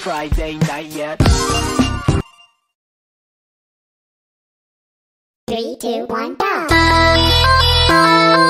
Friday night yet. Three, two, one, go!